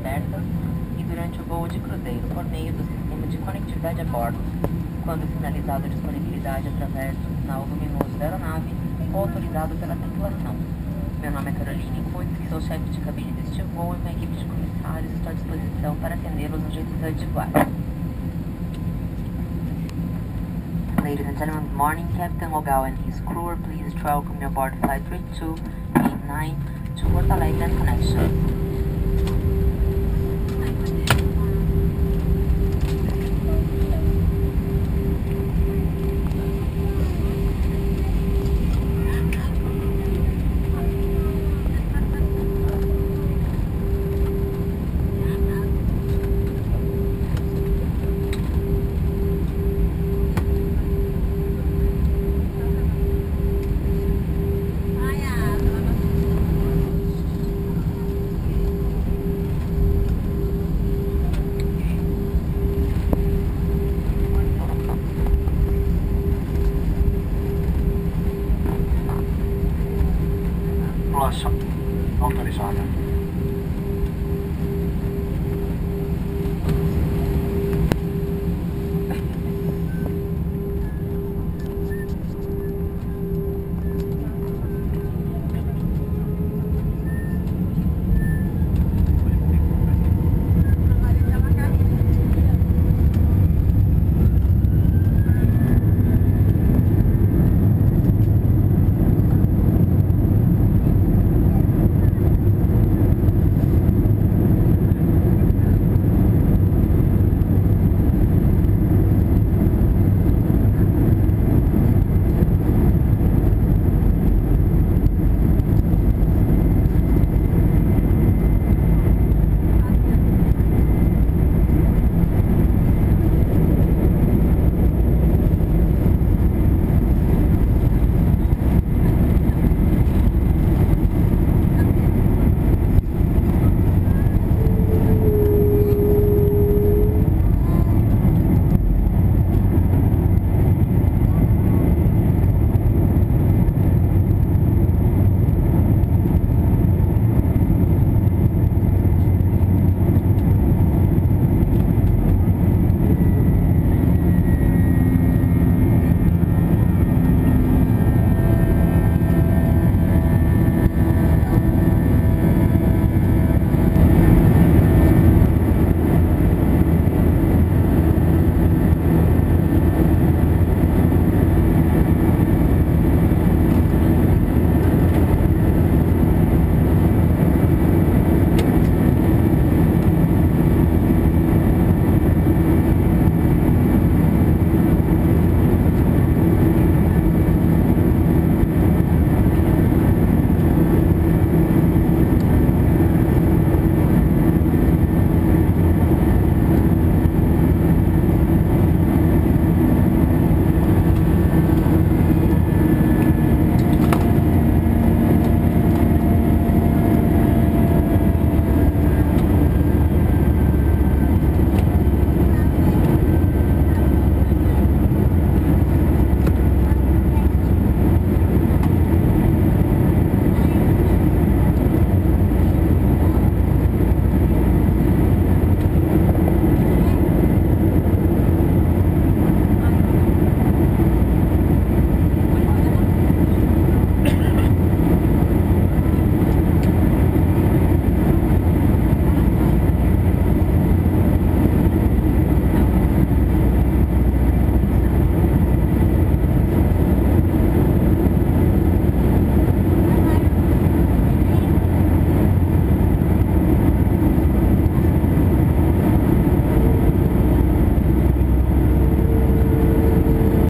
aberta e durante o voo de cruzeiro por meio do sistema de conectividade a bordo, quando sinalizado a disponibilidade através do sinal luminoso da aeronave ou autorizado pela tripulação. Meu nome é Caroline Kutz, sou chefe de cabine deste voo e minha equipe de comissários está à disposição para atendê-los no jeito de. Ladies and gentlemen, good morning. Captain Ogawa and his crew are pleased to welcome you aboard Flight 3289 to Porto Alegre connection.